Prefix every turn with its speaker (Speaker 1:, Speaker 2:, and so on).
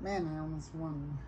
Speaker 1: Man, I almost won.